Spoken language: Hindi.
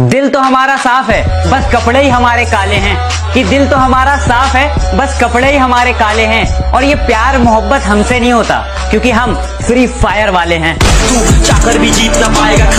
दिल तो हमारा साफ़ है, बस कपड़े ही हमारे काले हैं। कि दिल तो हमारा साफ़ है, बस कपड़े ही हमारे काले हैं। और ये प्यार, मोहब्बत हमसे नहीं होता, क्योंकि हम फ्री फायर वाले हैं। तू चाकर भी जीत ना पाएगा